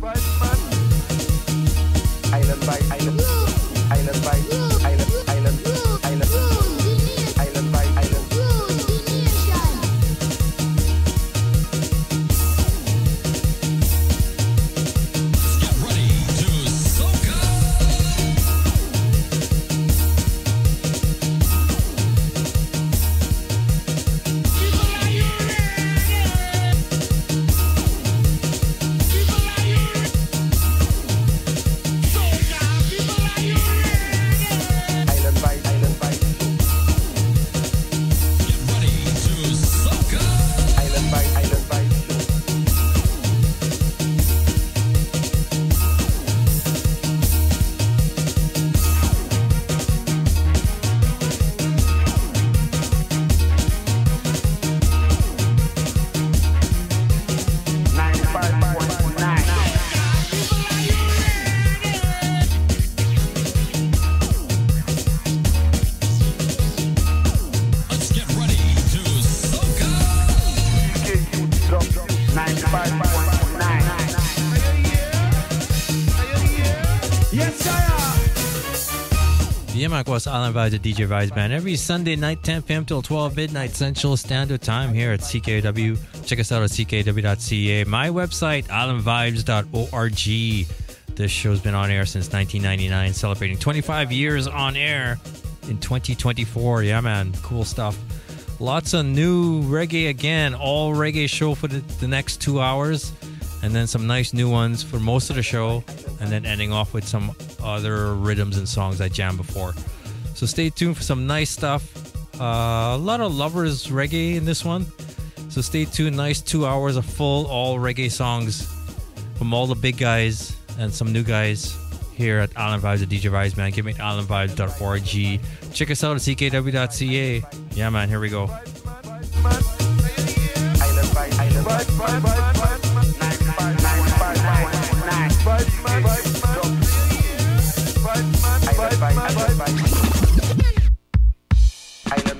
Right. Was Island Vibes at DJ Vibes Band every Sunday night, 10 p.m. till 12 midnight Central Standard Time here at CKW. Check us out at ckw.ca. My website, islandvibes.org. This show's been on air since 1999, celebrating 25 years on air in 2024. Yeah, man, cool stuff. Lots of new reggae again, all reggae show for the, the next two hours, and then some nice new ones for most of the show, and then ending off with some other rhythms and songs I jammed before. So stay tuned for some nice stuff. Uh, a lot of lovers reggae in this one. So stay tuned. Nice two hours of full all reggae songs from all the big guys and some new guys here at Island Vibes at DJ Vibes, man. Give me islandvibes.org. Check us out at ckw.ca. Yeah, man. Here we go.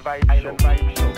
Vibe, island vibe show.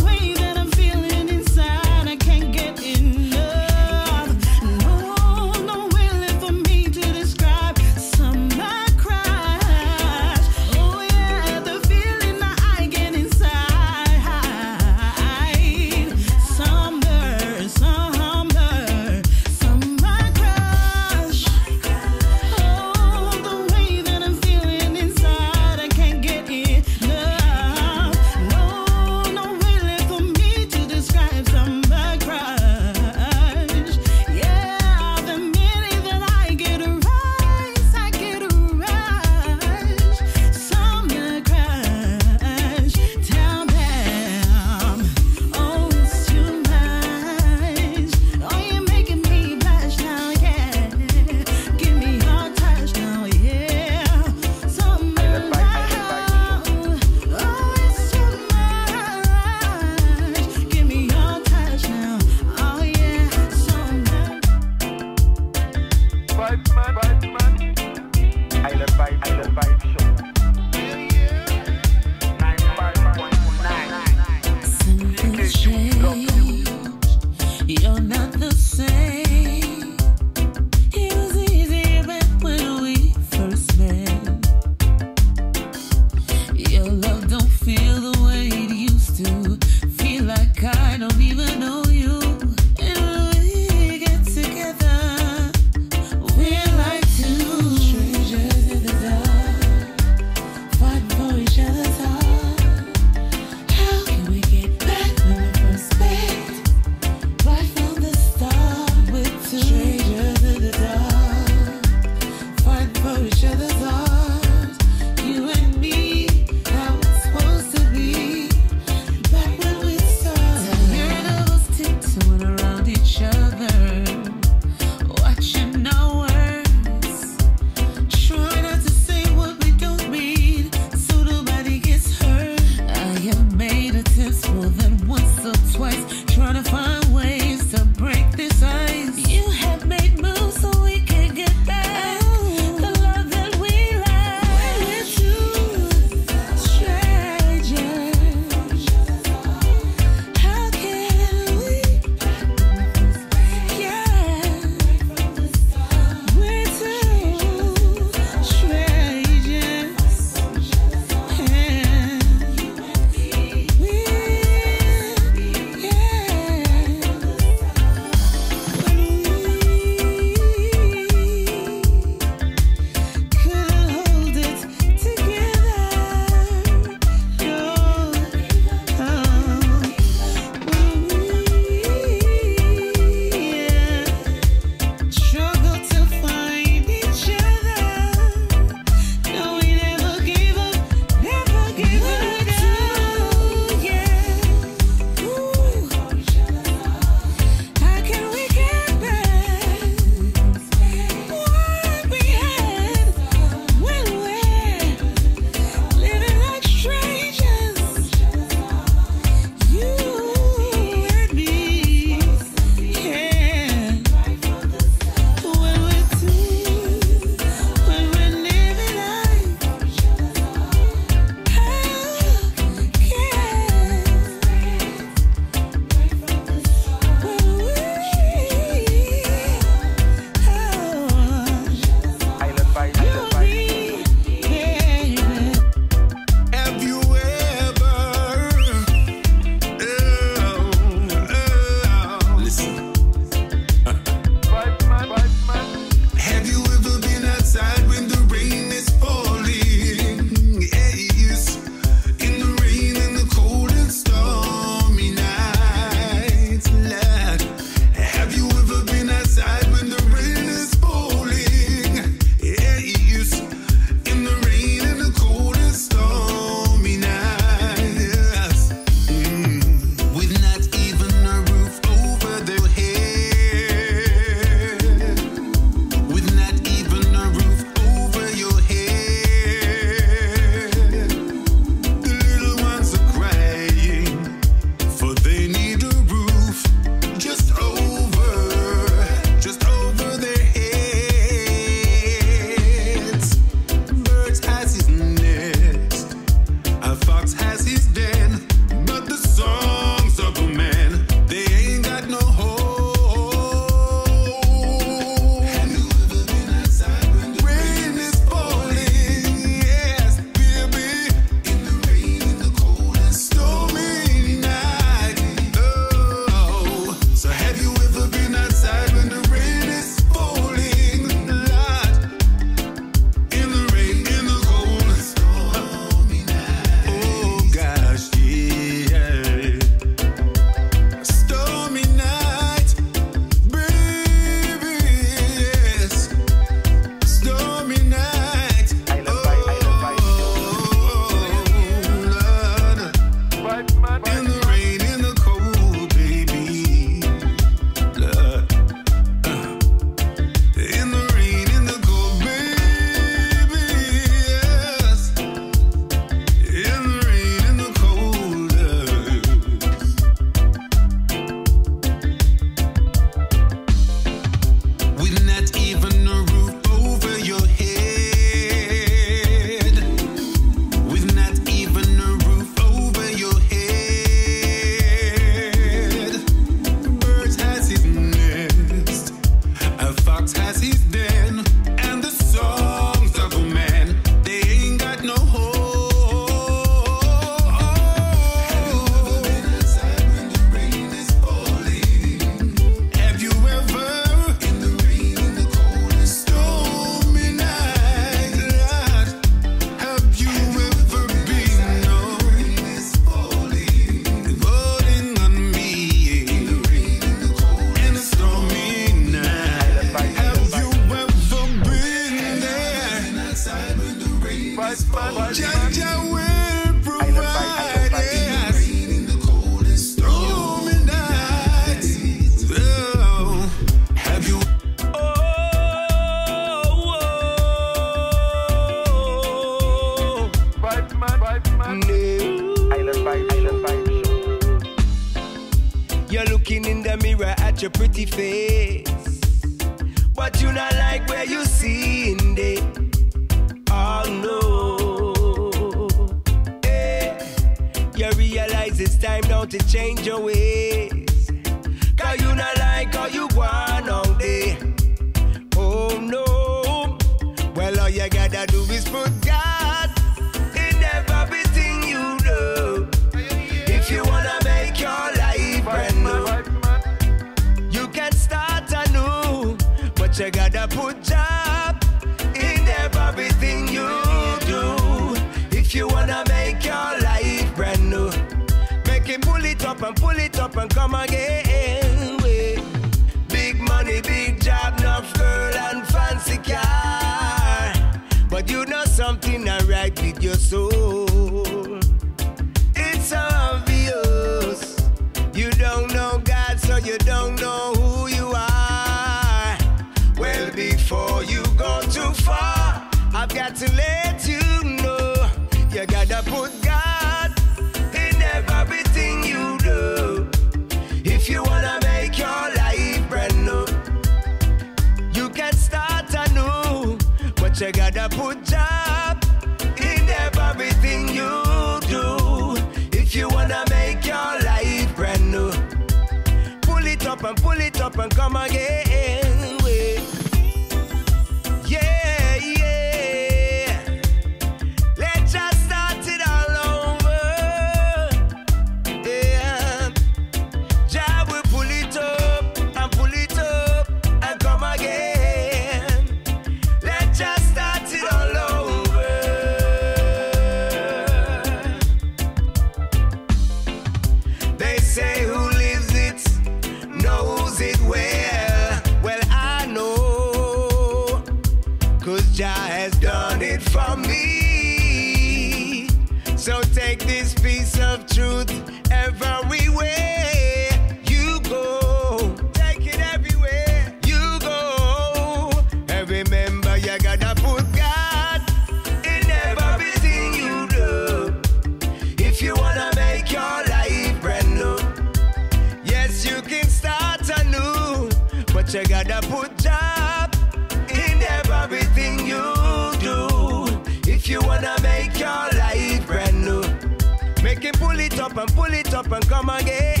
Up and come again.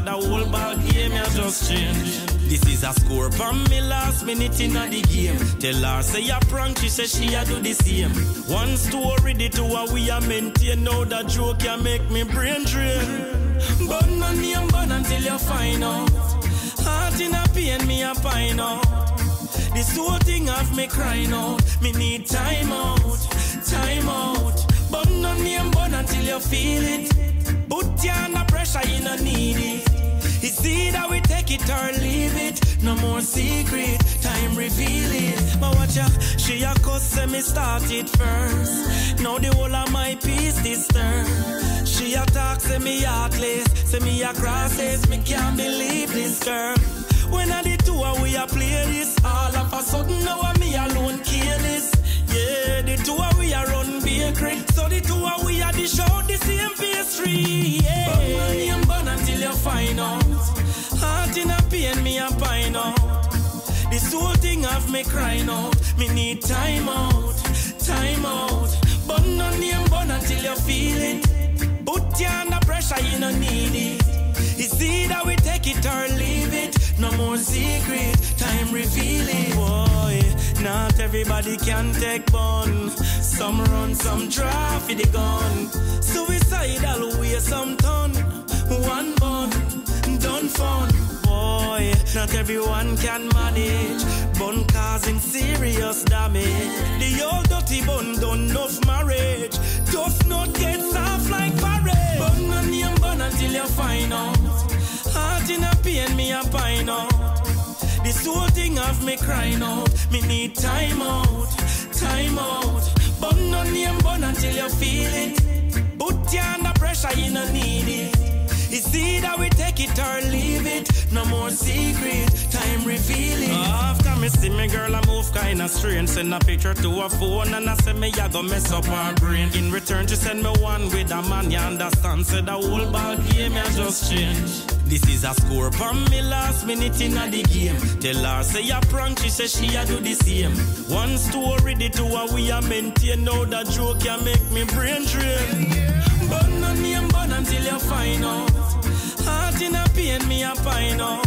Said the whole ball game ya just change. This is a score from me last minute in the game. Tell her say a prank, she say she a do the same. One story the two a we a maintain. Now that joke can make me brain drain. But no name burn until you find out. Heart in a pain, me a pine out. This whole thing have me crying out. Me need time out, time out. But no name burn until you feel it. Put you under pressure, you no need it. It's either we take it or leave it. No more secret, time reveal it. But watch ya, she a cuss me start it first. Now the whole of my peace disturb. She a talk say me heartless, say me a crosses. Me can't believe this girl. When I the two we a play this, all of a sudden now me alone careless. Yeah, the two of we a run bakery, so the two of we a dish out the same pastry. Yeah, money and burn until you find out. Heart in a pain, me a pine out. This whole thing have me crying out. Me need time out, time out. But no name burn until you feel it. Put you under pressure, you no need it. It's either we take it or leave it. No more secret, time reveal it. Boy, not everybody can take bun. Some run, some draw for the gun. Suicidal way, some ton. One bun, done fun. Boy, not everyone can manage. Bun causing serious damage. The old dirty bun done enough marriage. Tough not get soft like parade. Bun no name bun until you find out. Heart in a pain, me a pine out. This whole thing have me crying out. Me need time out, time out. But no name bun until you feel it. Put you under pressure, you no need it. It's either we take it or leave it. No more secret, time revealing. After me see me girl, I move kinda strange. Send a picture to her phone and I say me I go mess up her brain. In return, she send me one with a man, you understand? Say the whole ball game ya just change. This is a score from me last minute in the game. Tell her say a prank, she say she a do the same. One story the two a we a maintain. Now that joke can make me brain drain. But no name burn until you find out. Heart in a pain, me a pine out.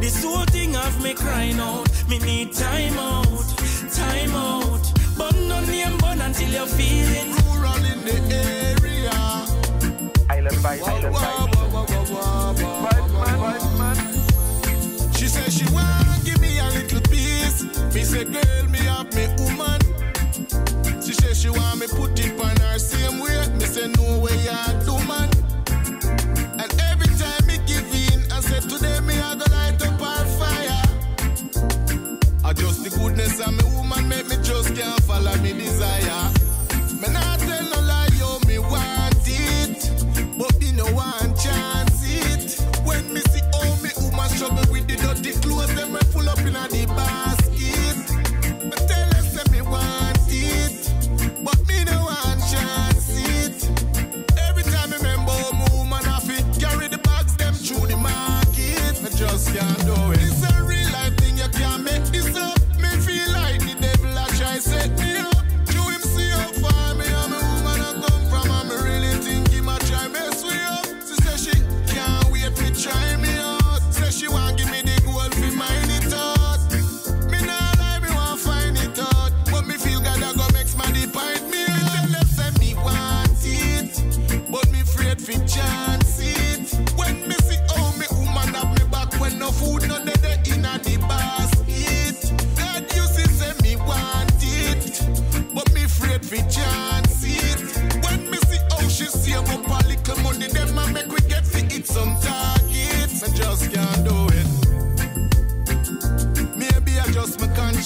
This whole thing have me crying out. Me need time out, time out. But no name burn until you feel it. Rural in the area. Island Wah, island man. She said she want give me a little piece. Me say, girl, me have me woman. She said she want me put it on Me say, no way you man. And every time me give in, I said, today me I go light up fire. I just the goodness of me woman make me just can't follow me desire. Me not tell no lie, me want it, but me no want chance it. When me see all me woman struggle with the dirty clothes, them we full up in a the basket.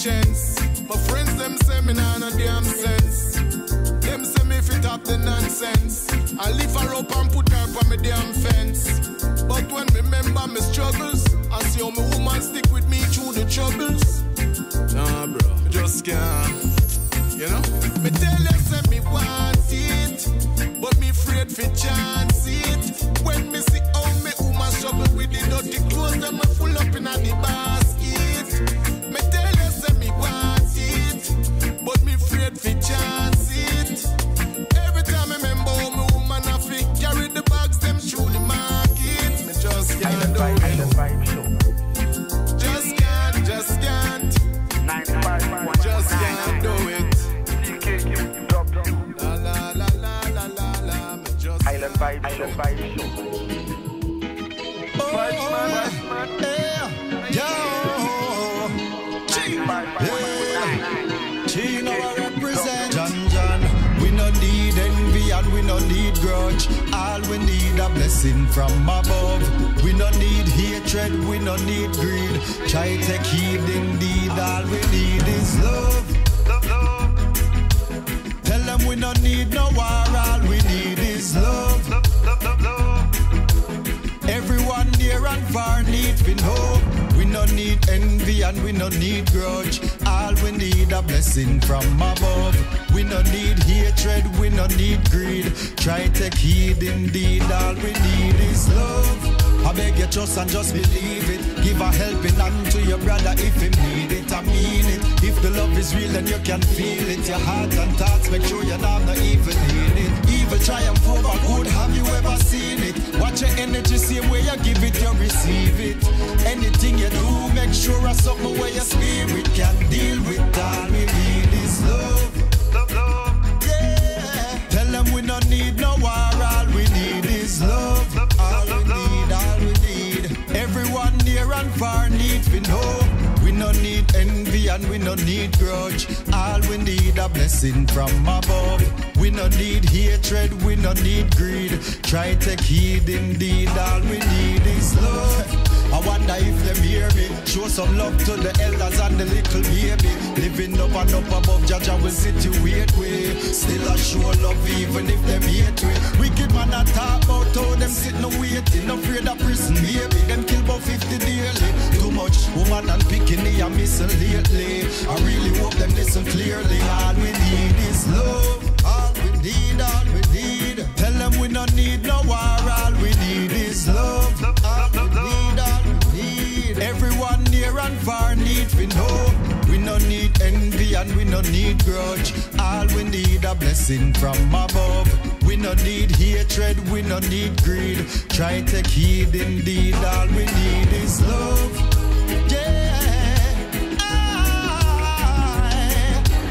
My friends them say me nah no damn sense. Them say me fit up the nonsense. I lift her up and put her on me damn fence. But when me remember my struggles, I see how my woman stick with me through the troubles. Nah, bro, just can't. You know? Me tell you, say me want it, but me afraid for chance it. When me see how me woman struggle with the dirty clothes, them me full up in the basket. For chance it. Every time I remember me woman a fit carry the bags them through the market. Me just can't do it. Just can't, just can't. Just can't do it. La la la la la la la. Me just Island Vibe Island Vibe Show. Oh, oh, oh. Chino we no need grudge. All we need a blessing from above. We no need hatred, we no need greed. Try take heed indeed. All we need is love. Tell them we no need no war. All we need is love. Everyone near and far need to know. We no need envy and we no need grudge. All we need a blessing from above. We no need hatred, we no need greed. Try take heed indeed. All we need is love. I beg you trust and just believe it. Give a helping hand to your brother if he need it. I mean it. If the love is real, then you can feel it. Your heart and thoughts make sure you're not no evil in it. Evil triumph over good. Have you ever seen it? Watch your energy, same way you give it, you receive it. Anything you do, make sure it's something where your spirit can deal with. All we need need no war. All we need is love. All we need, all we need. Everyone near and far need to know. We no need envy and we no need grudge. All we need a blessing from above. We no need hatred, we no need greed. Try take heed indeed. All we need is love. I wonder if them hear me. Show some love to the elders and the little baby. Living up and up above, I will situate way. Still I show love even if them hate we. Wicked man I talk about how them sitting waiting. Afraid of prison, baby. Them kill about 50 daily. Too much woman and bikini I'm missing lately. I really hope them listen clearly. All we need is love. All we need, all we need. Tell them we don't need no war. All we need is love. Need to know. We no need envy and we no need grudge. All we need a blessing from above. We no need hatred, we no need greed. Try take heed indeed. All we need is love. Yeah.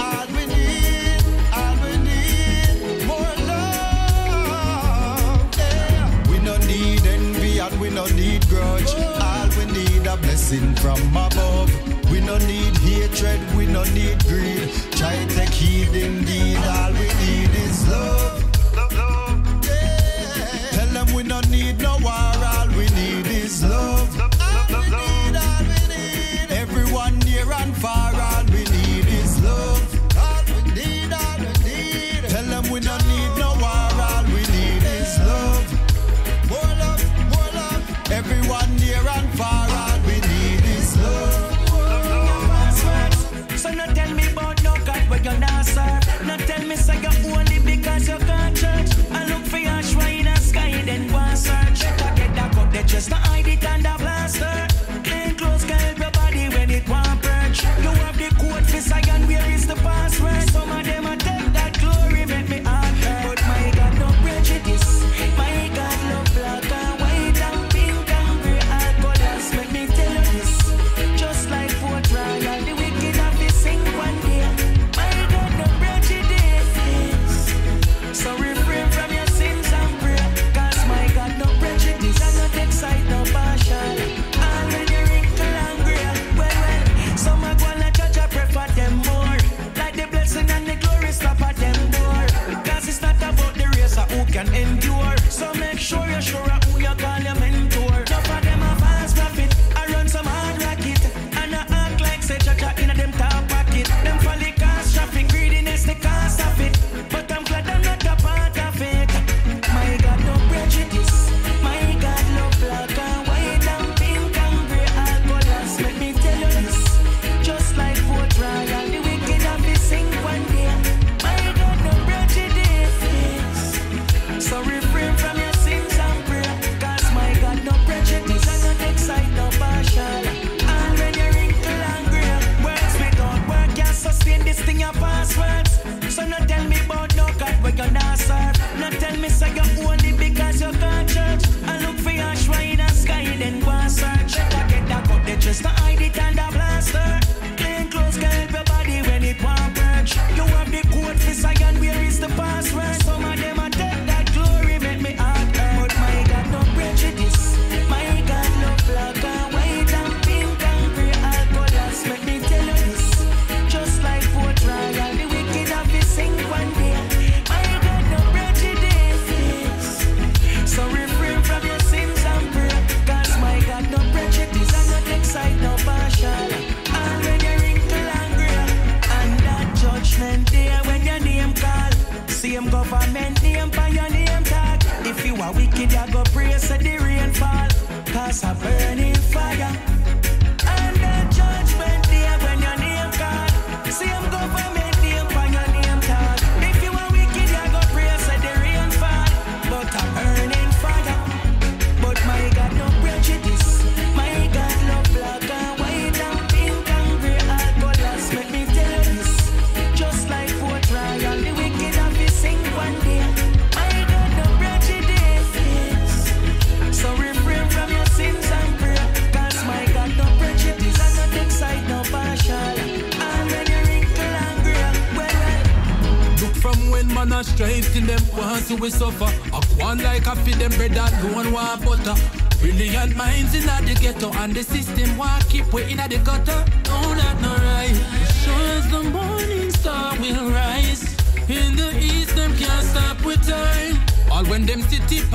All we need, all we need, more love. We no need envy and we no need grudge. A blessing from above. We no need hatred, we no need greed. Try take heed indeed. All we need is love.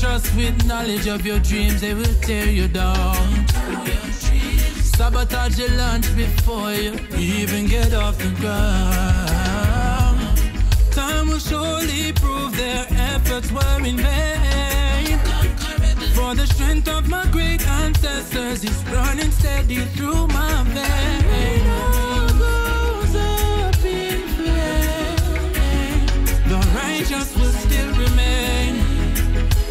Trust with knowledge of your dreams, they will tear you down. Sabotage your lunch before you even get off the ground. Time will surely prove their efforts were in vain. For the strength of my great ancestors is running steady through my veins. goes up in flames. The righteous will still remain.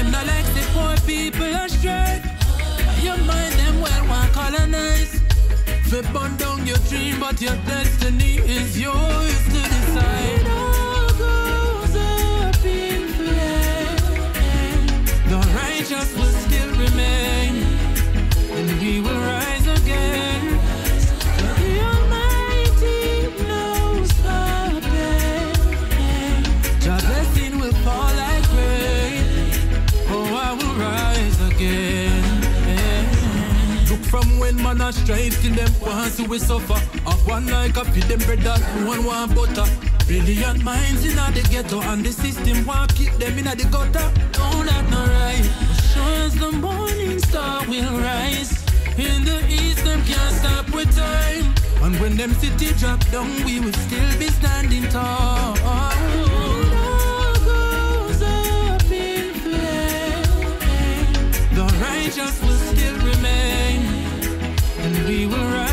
Them not like the poor people are straight. Your mind them well want colonize. They burn down your dream, but your destiny is yours to decide. All goes. The righteous can't them want to we suffer. I one like a feed them bread that no one want butter. Brilliant minds in the ghetto and the system want keep them in the gutter. Don't act no right. Sure as the morning star will rise. In the east, them can't stop with time. And when them city drop down, we will still be standing tall. The righteous will still remain and we were right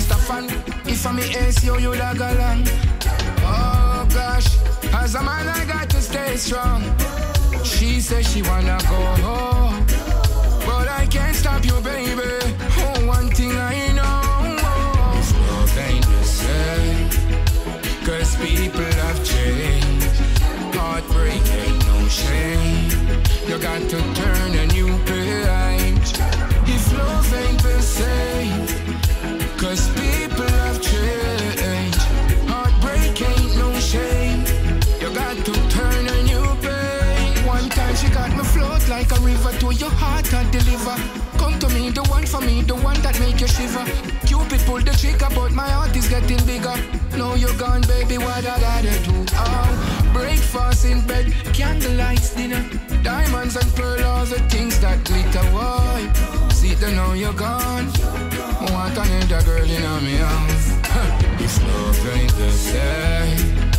hand, she's just a fan. If I'm ace, yo, oh, you lag along. Oh gosh, as a man, I got to stay strong. She says she wanna go home, but I can't stop you, baby. Oh, one thing I know, if love ain't the same, cause people have changed. Heartbreak ain't no shame. You got to turn a new page. If love ain't the same, like a river to your heart and deliver. Come to me, the one for me, the one that make you shiver. Cupid pull the trigger, but my heart is getting bigger. Now you're gone, baby, what I gotta do? Oh, breakfast in bed, candlelights dinner, diamonds and pearl, all the things that glitter. Why? See, then now you're gone. Want another girl in me house. it's ain't the same,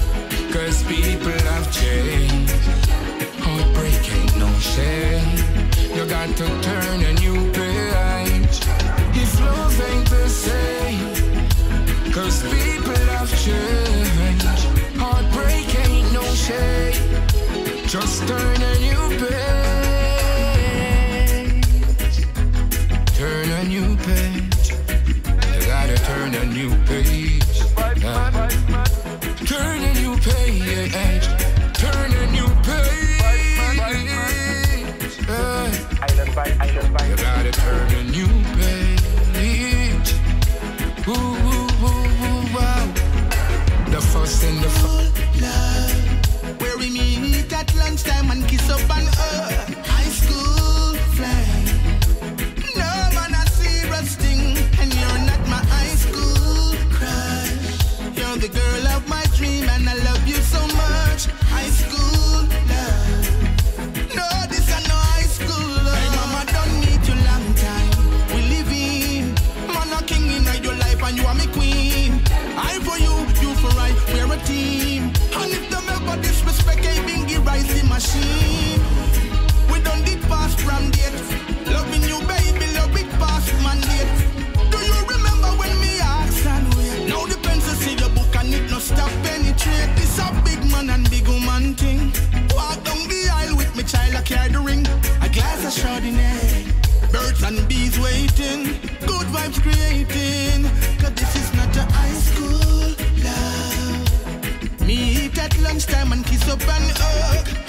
cause people have changed. Heartbreak ain't no shame. You got to turn a new page. If love ain't the same, cause people have changed. Just turn a new page. Turn a new page. You gotta turn a new page. Yeah. Turn a new page. Turn a new page. You gotta turn a new page. Ooh, ooh, ooh, wow. The first and the first. At lunchtime and kiss up on earth. High school flame. No man a serious thing, and you're not my high school crush. You're the girl of my Creating. Cause this is not a high school love. Meet at lunchtime and kiss up and hug.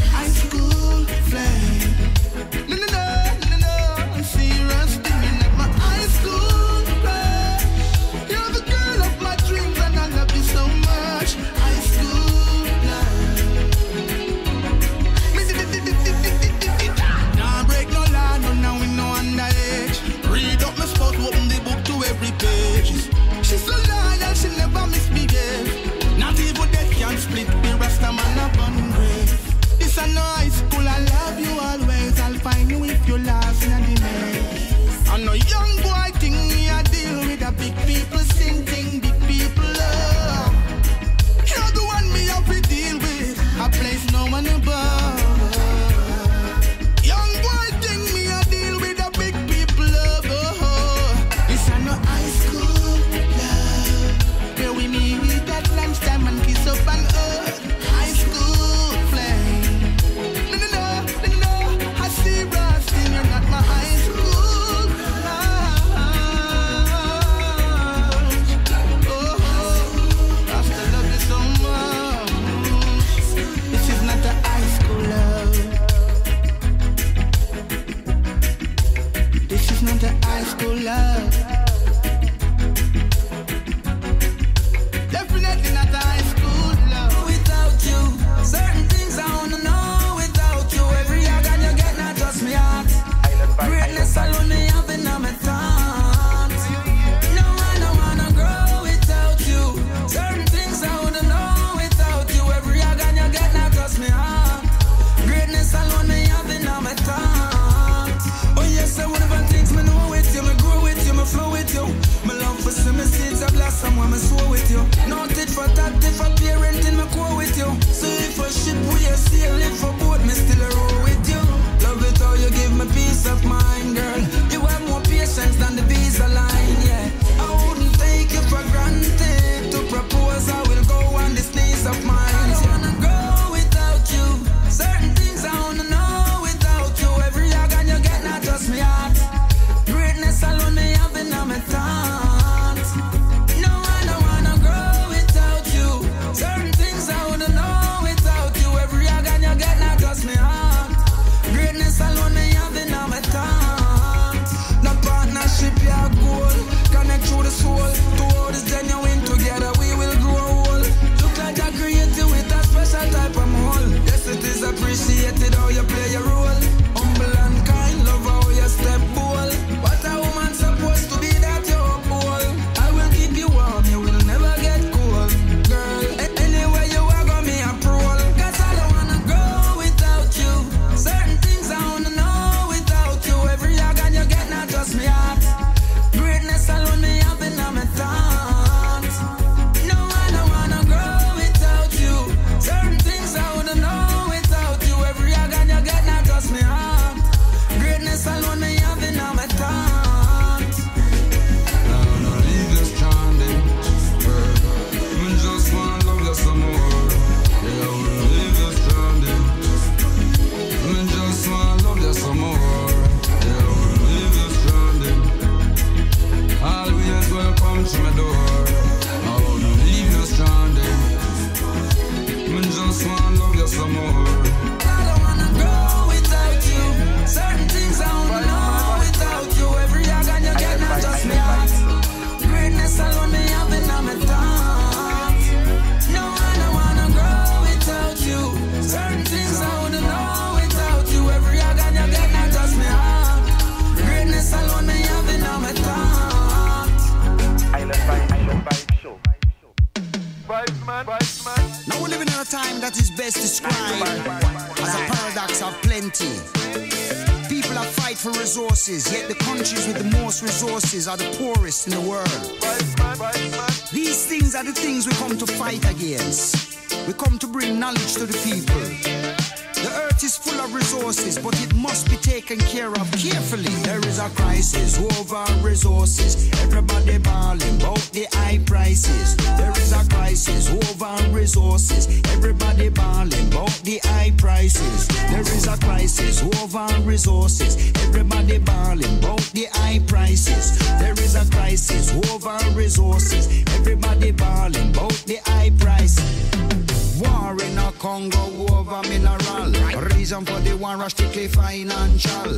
crisis. Everybody bawling about the high prices. There is a crisis over resources. Everybody bawling about the high prices. There is a crisis over resources. Everybody bawling about the high prices. There is a crisis over resources. Everybody bawling about the high prices. War in a Congo over mineral. Reason for the war are strictly financial.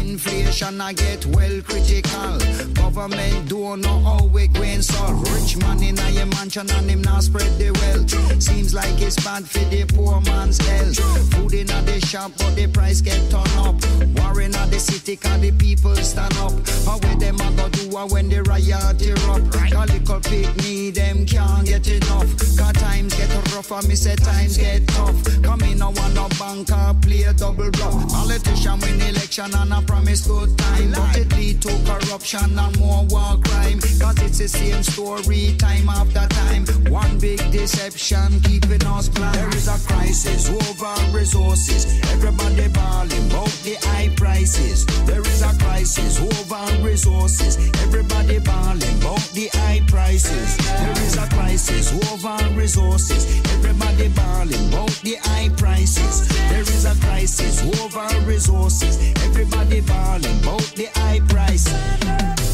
Inflation I get well critical. Government don't know how we going solve. Rich man in a mansion and him now spread the wealth. Seems like it's bad for the poor man's health. Food in a the shop but the price get turned up. War in a the city cause the people stand up. How where them a go do a when the riot erupt? A little pig me them can't get enough. Cause times get rough and miss say times get tough. Come in, I wanna bank play a double bluff. Politician win election and I promise good time. But it lead to corruption and more war crime. Cause it's the same story time after time. One big deception keeping us blind. There is a crisis over resources. Everybody bawling about the high prices. There is a crisis over resources. Everybody bawling about the high prices. There is a crisis over resources. Everybody the balling, bout the high prices. There is a crisis over resources. Everybody balling, bout the high prices.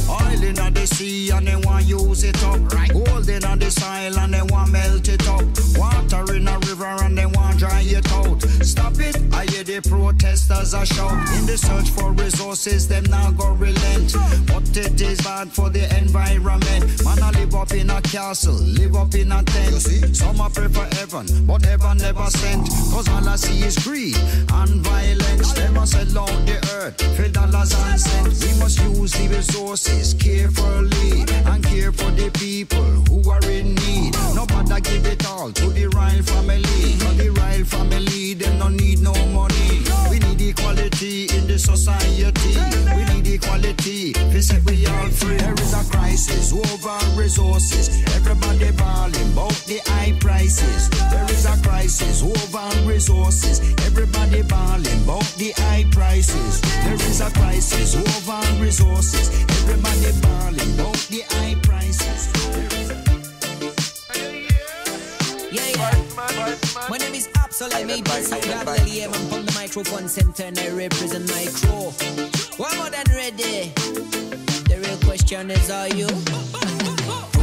Oil in the sea and they want use it up. Gold in the soil and they want melt it up. Water in a river river and they want dry it out. Stop it, I hear the protesters are shout. In the search for resources, them now go relent. But it is bad for the environment. Man, I live up in a castle, live up in a tent. You see? Some are prefer heaven, but heaven never sent. Cause all I see is greed and violence. They must sell out the earth, for dollars and cents. We must use the resources carefully and care for the people who are in need. Nobody give it all to the royal family. The royal family, need no money. We need equality in the society. We need equality. We all free. There is a crisis over resources. Everybody the high prices. There is a crisis over resources. Everybody the high prices. There is a crisis over resources. Everybody the high prices. Yeah, yeah. My name is Absolute Me, Bill Gabriel, I'm from the microphone center and I represent my crew. One more than ready. The real question is, are you?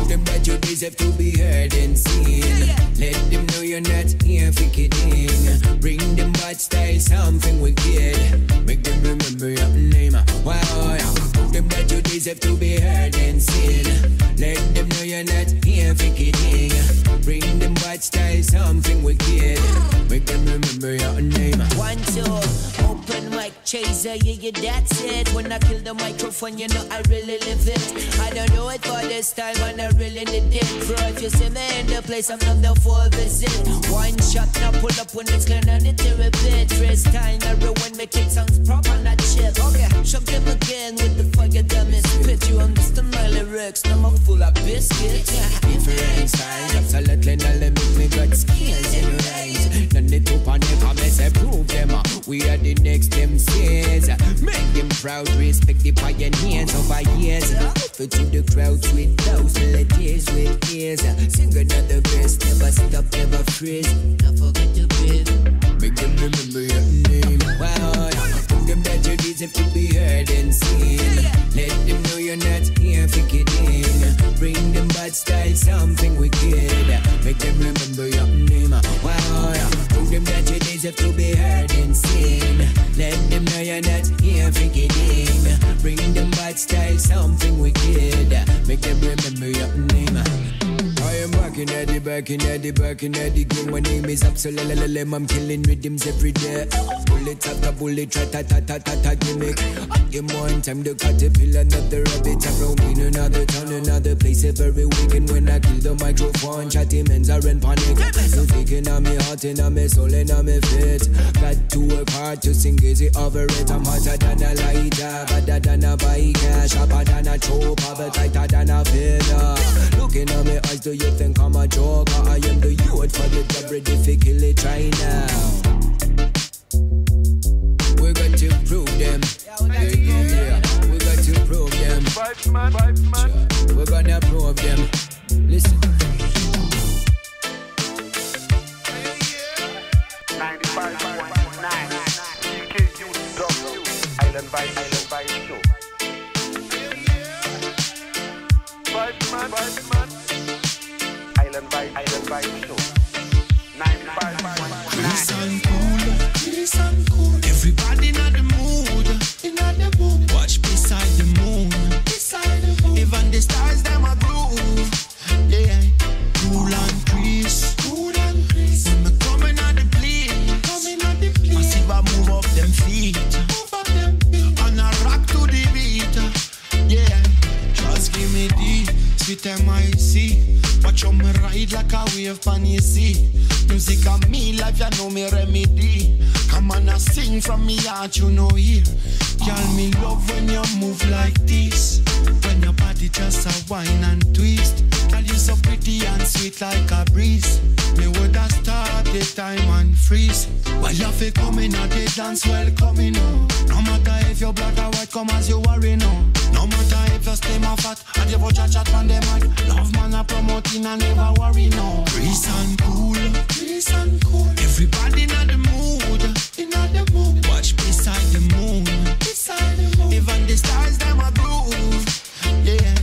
Them that you deserve to be heard and seen. Let them know you're not here for kidding. Bring them bad style, something wicked. Make them remember your name. Wow, yeah. Prove them that you deserve to be heard and seen. Let them know you're not here for kidding. Bring them bad style, something wicked. Make them remember your name. One, two, open mic chaser, yeah, yeah, that's it. When I kill the microphone, you know I really live it. I don't know it for this time, and I really need it. Bro, if you see me in the place, I'm not there for a visit. One shot, now pull up when it's clear, and it's a repeat. Trace time, I ruin me kick songs proper, not chip. Okay, shock them again with the fire, damn it. Spit, you understand my lyrics, now I'm full of biscuits. Different styles, absolutely let make me got skills and rise. None it up and never mess I prove them. We are the next MCs. Make them proud, respect the pioneers over years. For to the crowd with those melodies with ears. Sing another verse, never stop, never freeze. Don't forget to breathe. Make them remember your name. Wow, prove them that you deserve to be heard and seen. Let them know you're not here for kidding. Bring them bad style, something wicked. Make them remember your name. Wow, prove them that you deserve to be heard and seen. Let them know you're not here for kidding. Bring them style, something wicked. Make them remember your name. I am working at the back in at the back in at the game. My name is Absolelelelem. I'm killing rhythms every day. Bullet after bullet, try ta ta ta ta ta gimmick. Get more in time to caterpillar, another rabbit. I roam in another town, another place every weekend. When I kill the microphone, chatty men's are in panic. Music in on me heart, in on me soul, in on me fit. Got to work hard to sing easy over it. I'm hotter than a lighter, better than a biker, sharper than a chopper, but tighter than a feather. Looking at me eyes, do you think I'm a joker? I am the youth for the job, ready for kill it right now. We got to prove them. Yeah. We got to prove them. We're gonna prove them. Listen. 95.9 DKUW Island Vibe Island the stars them a groove, yeah. Cool and crease, cool and crease. When me coming on the place, coming on the place. Massive a move up them feet, move up them feet. And a rock to the beat, yeah. Just give me the sweet MIC. Watch how me ride like a wave pan you see. Music and me life, you know me remedy. Come on, I sing from me heart, you know here. Girl, me love when you move like this. When your body just a whine and twist. You so pretty and sweet like a breeze. Me woulda start the time and freeze. Well, you feel coming out the dance, well coming on. Oh. No matter if you're black or white, come as you worry no. No matter if you stay my fat, and you watch a chat on the mic. Love man a promoting and never worry no. Breeze and cool, breeze and cool. Everybody in the mood, in the mood. Watch beside the moon, beside the moon. Even the stars them a groove, yeah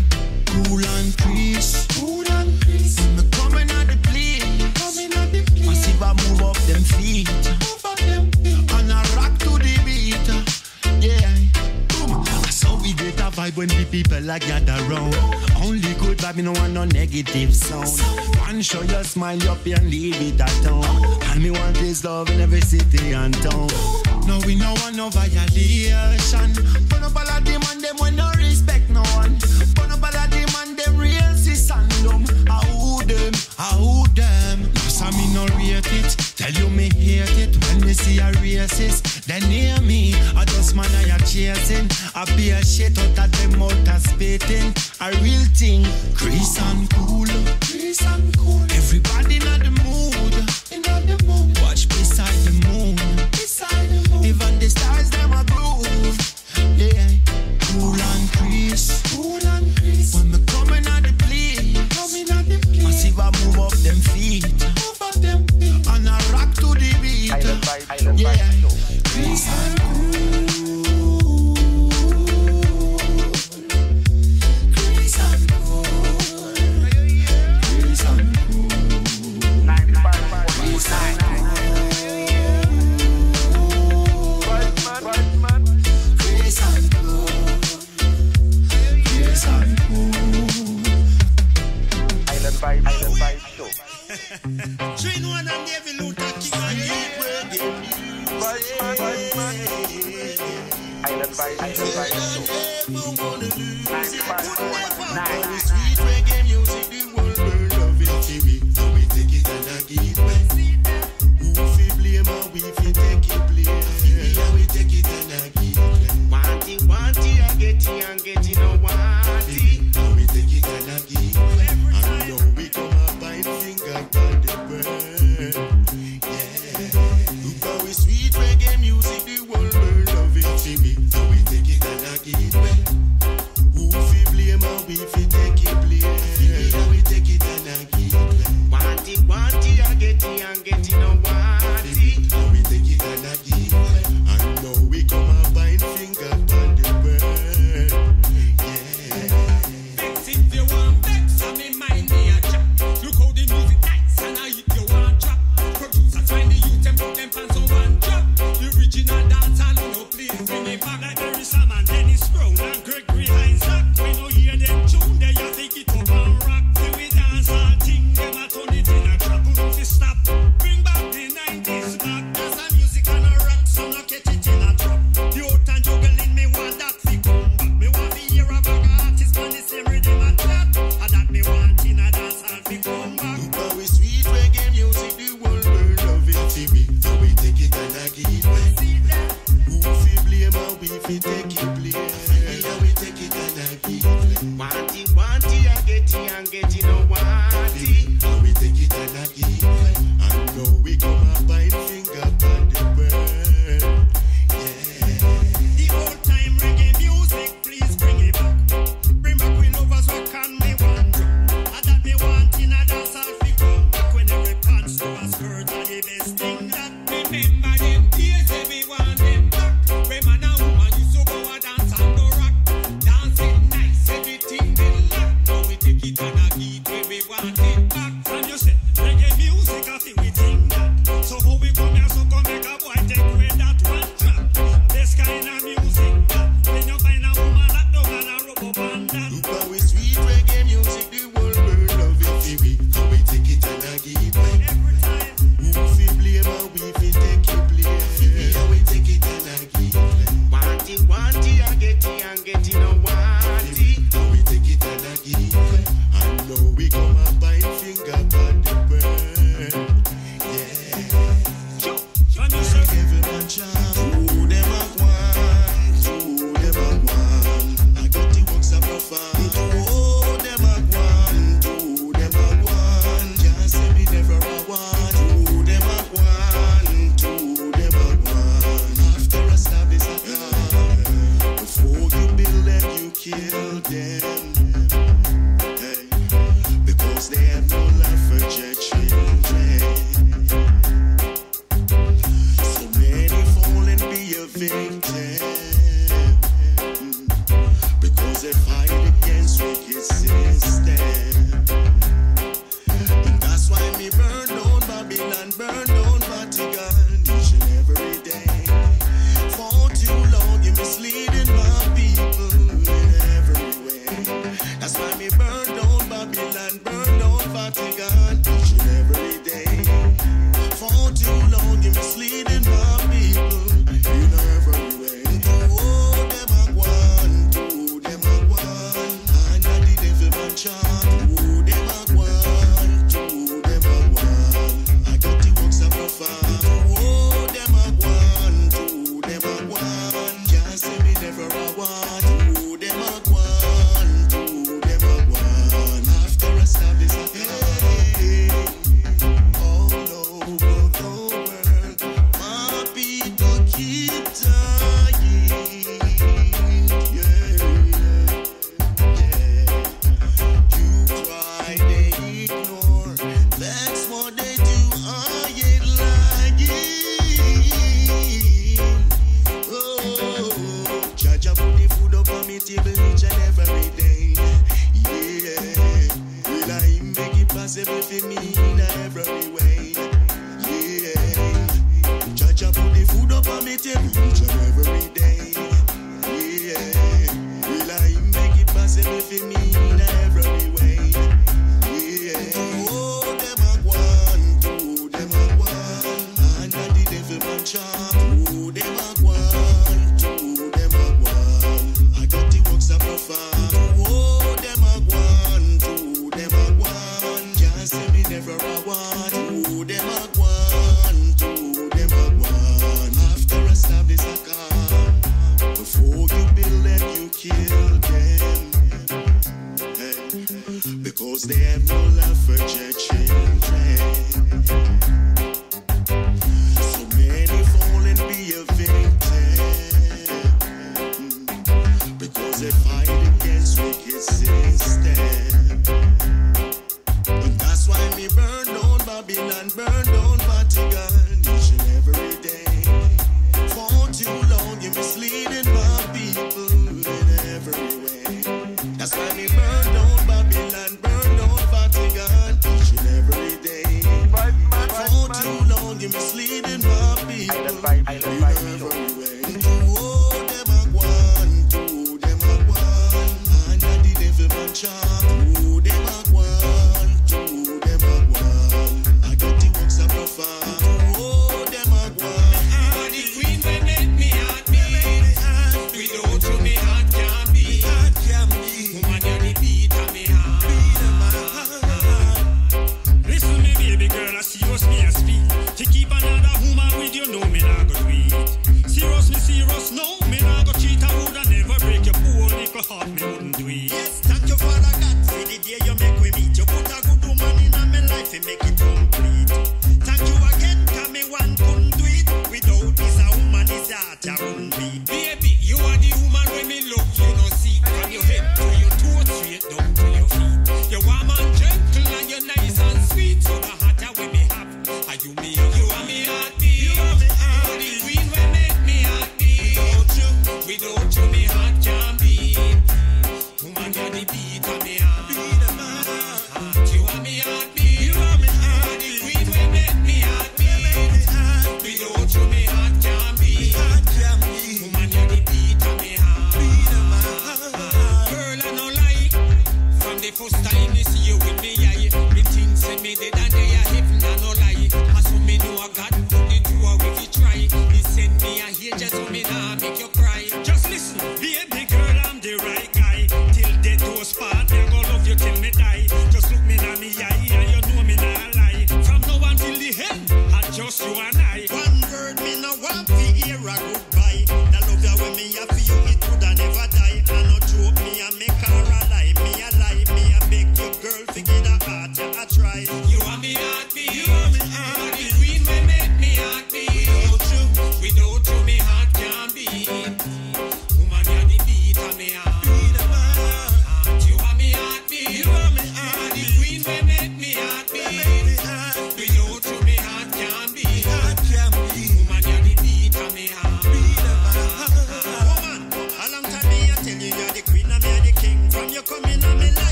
cool and crisp, Cool and crisp. crease. Me coming at the place. Coming at the place. Massive I move up them feet. Move up them feet. And I rock to the beat. Yeah. So we get a vibe when the people are gathered round. Only good vibe, me no want no negative sound. One show your smile up and leave it at home. And me want this love in every city and town. No, we no want no violation. Put up all of them and them we no respect no one. I me no rate it. Tell you me hate it when me see a racist. Then hear me, I just man I a chasing. I be a shit out of them out a spitting. A real thing, Chris and cool. Chris and cool. Everybody in the mood. In the mood. Watch beside the moon. Beside the moon. Even the stars them a groove. Yeah, cool and Chris. Cool and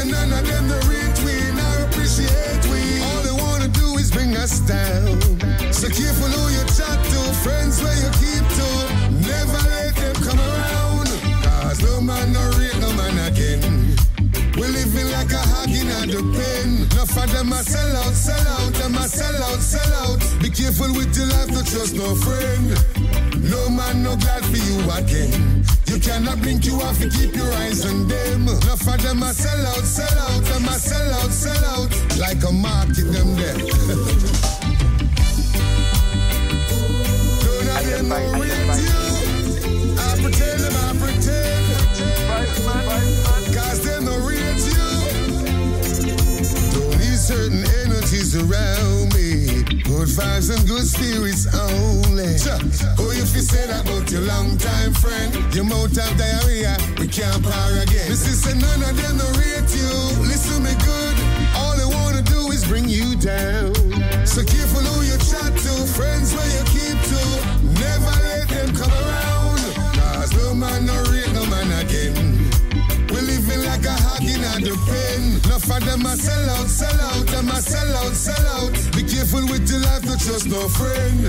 and none of them the retweet or appreciate we. All they wanna do is bring us down. So careful who you chat to, friends where you keep to. Never let them come around. Cause no man no rate, no man again. We're living like a hog in the pen. Enough of them a sell out, sell out, them a sell out, sell out. Be careful with your life, don't trust no friend. No man no glad for you again. You cannot blink, you have to keep your eyes on them. Enough of them a sell out, sell out, them a sell out, sell out. Like a market them there. Don't have them no rate you. I pretend them, I pretend. Cause them no rate you. Don't need certain energies around vibes and good spirits only. Oh, if you say that about your long time friend, your mouth have diarrhea, we can't par again. This is none of them no rate you. Listen me good. All they wanna do is bring you down. So careful who you chat to, friends where you keep to. Never let them come around. Cause no man no in the pen. Enough of them a sell out, sell out, them a sell out, sell out. Be careful with your life, not trust no friend.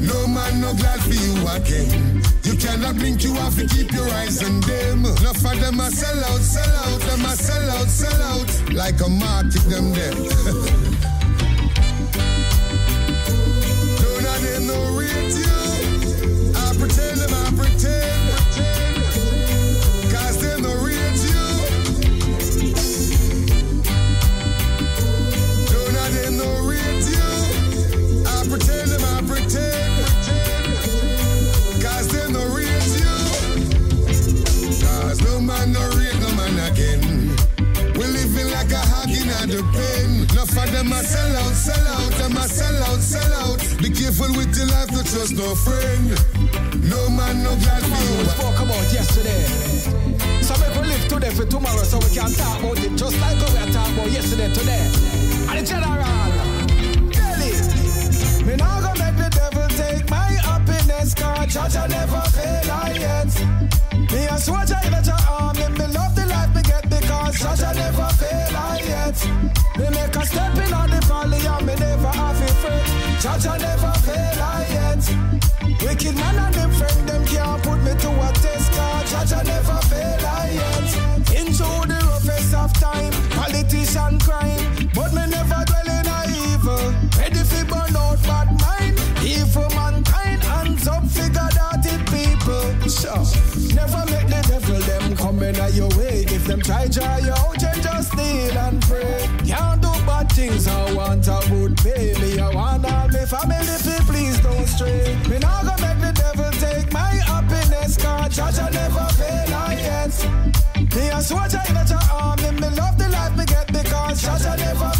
No man no glad for you again. You cannot blink, you have to keep your eyes on them. Enough of them a sell out, sell out, them a sell out, sell out. Like a market them there. None of them no rate them a sell out, sell out, them a sell out, sell out. Be careful with your life, not trust no friend. No man no glad for you. We spoke about yesterday. So make we live today for tomorrow so we can talk about it just like we are talking about yesterday today. And the general, happiness cause I never fail I yet. Me a soldier in a army, me love the life me get because judge I never fail I yet. Me make a step in on the valley and me never have a friend. Judge I never fail I yet. Wicked man and them friend, them can't put me to a test. Judge, I never fail I yet. Into the roughest of time, politician crime. Try draw you out, just kneel and pray. Can't do bad things, I want a good. Me, I want all me family, please don't stray. Me not gonna make the devil take my happiness, cause I never fail ah, I yet. Me a soldier in a army, me love the life me get because I never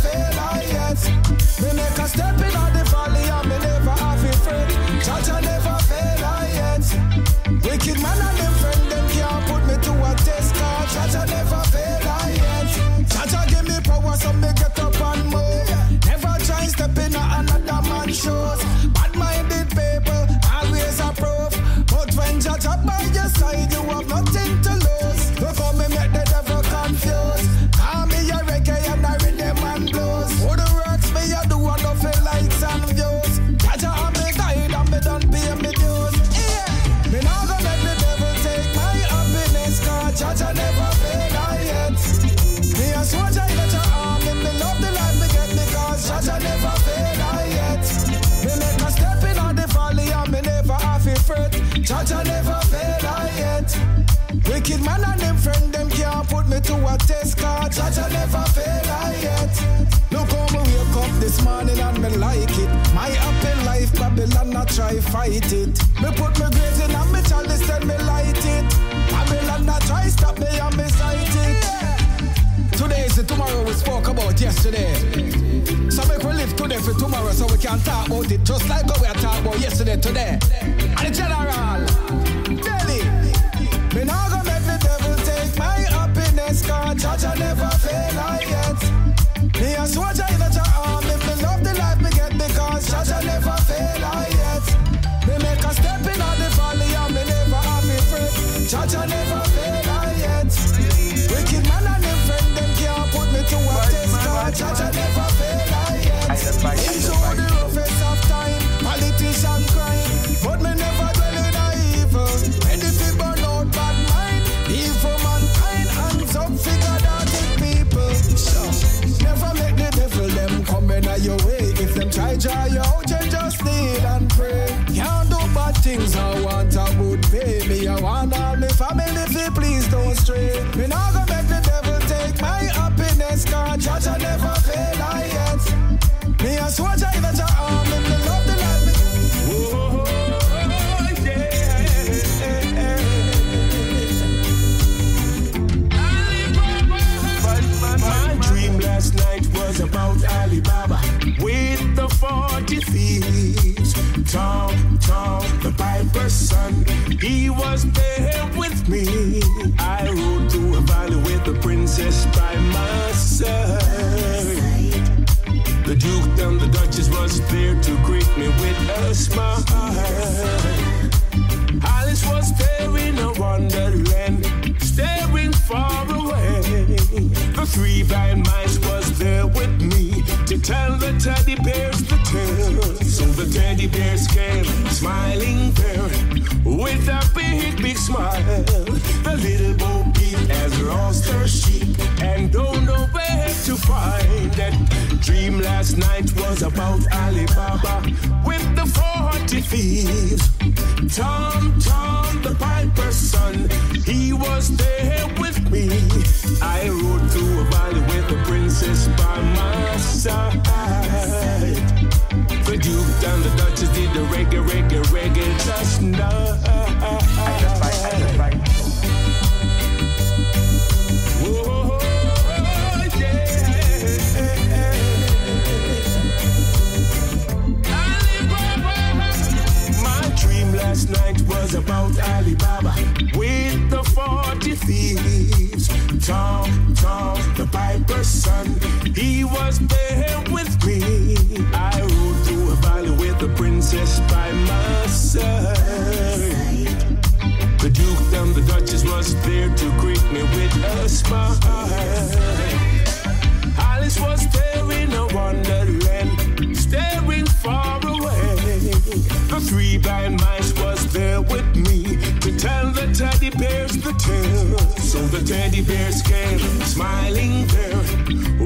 teddy bears came, smiling there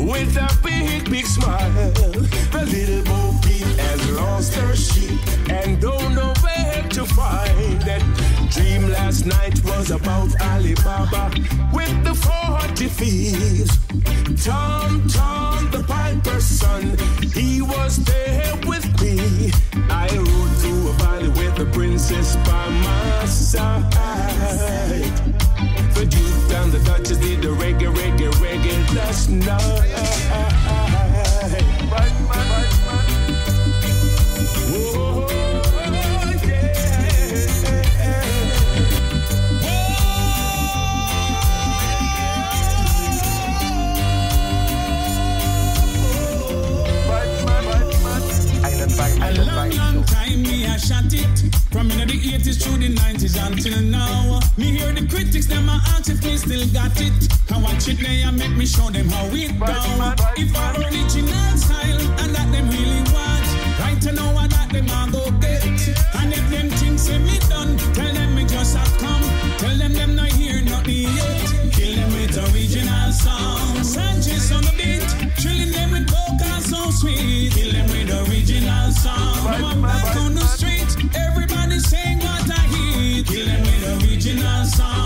with a big, big smile. The little Bo Peep has lost her sheep and don't know where to find that dream last night was about Alibaba with the 40 thieves. Tom, Tom, the piper's son, he was there with me. I rode through a valley with the princess by my side. A long, long time me I shot it From in the 80s through the 90s until now. Me hear the critics them a ask if still got it I watch it they a make me show them how it go If I original style and that them really want. Right to know what that them a go get. And if them things say me done Tell them me just have come. Tell them them not hear nothing yet. Kill them with original song. Sanchez on the beat Trilling them with vocals so sweet. Kill them with original song. Now I'm back on the street Everybody saying what I hear. Kill them with original song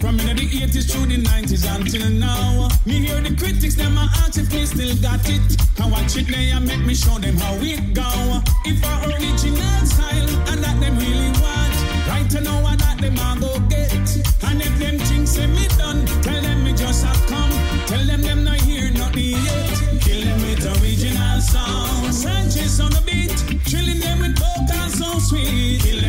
From the 80s through the 90s until now. Me hear the critics them a ask if still got it. I watch it make me show them how it go. If I original style and that them really want Know what that them a go get. And if them things me done Tell them me just have come. Tell them them not hear nothing yet. Them with original Sanchez on the beat Trilling them with vocals so sweet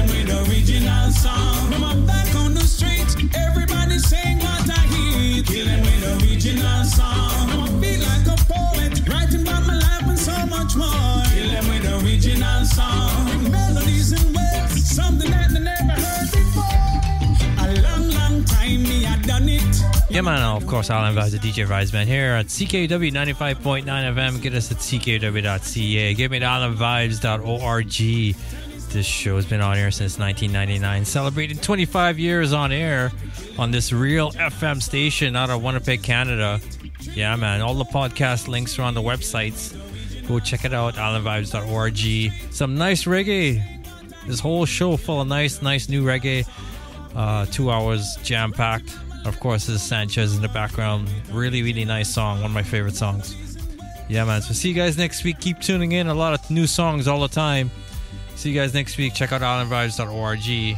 Yeah, man. Of course, I'll the DJ Vibes here at CKUW 95.9 FM. Get us at ckuw.ca. Give me the islandvibes.org. This show has been on air since 1999, celebrating 25 years on air on this real FM station out of Winnipeg, Canada. Yeah, man. All the podcast links are on the websites. Go check it out, islandvibes.org. Some nice reggae. This whole show full of nice, nice new reggae. Uh, two hours jam packed of course, this is Sanchez in the background. Really, really nice song. One of my favorite songs. Yeah, man. So see you guys next week. Keep tuning in. A lot of new songs all the time. See you guys next week. Check out islandvibes.org.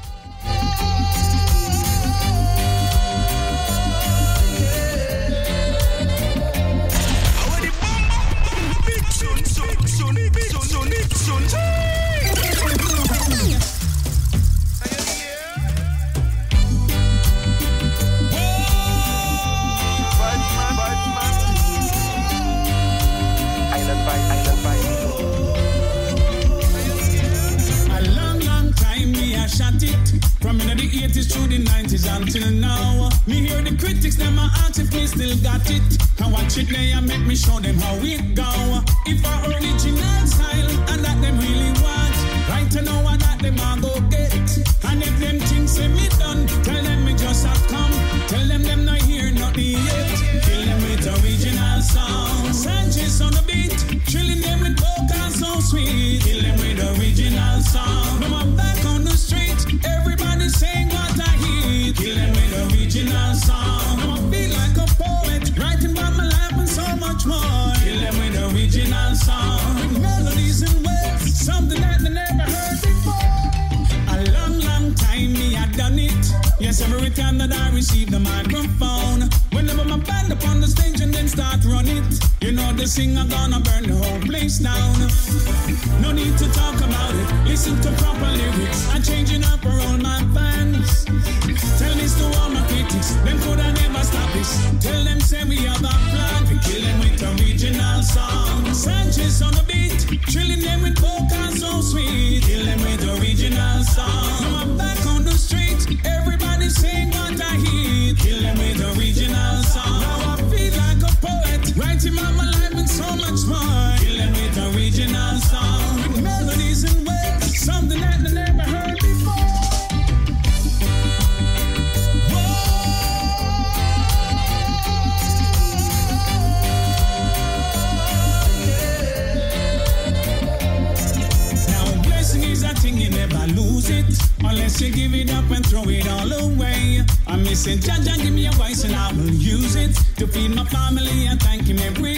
it and make me show them how we go. If I sing, I'm gonna burn the whole place down. No need to talk about it. Listen to Say, Jah Jah, give me a voice and I will use it. To feed my family and thank him every